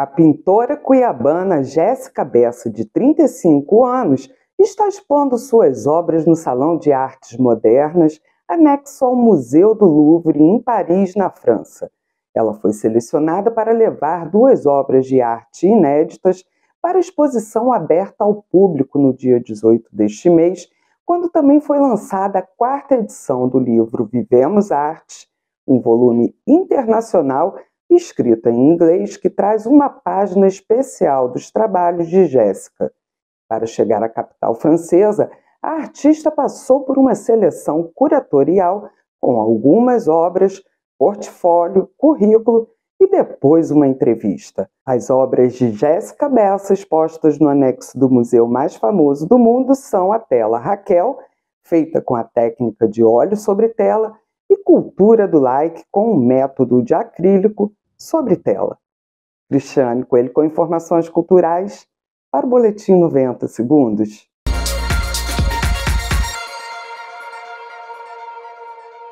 A pintora cuiabana Jéssica Bessa, de 35 anos, está expondo suas obras no Salão de Artes Modernas, anexo ao Museu do Louvre, em Paris, na França. Ela foi selecionada para levar duas obras de arte inéditas para exposição aberta ao público no dia 18 deste mês, quando também foi lançada a quarta edição do livro Vivemos Arte, um volume internacional escrita em inglês que traz uma página especial dos trabalhos de Jéssica. Para chegar à capital francesa, a artista passou por uma seleção curatorial com algumas obras, portfólio, currículo e depois uma entrevista. As obras de Jéssica Bessa expostas no anexo do museu mais famoso do mundo são a tela Raquel, feita com a técnica de óleo sobre tela, e Cultura do Like com o método de acrílico sobre tela. Cristiane Coelho com informações culturais para o Boletim 90 Segundos.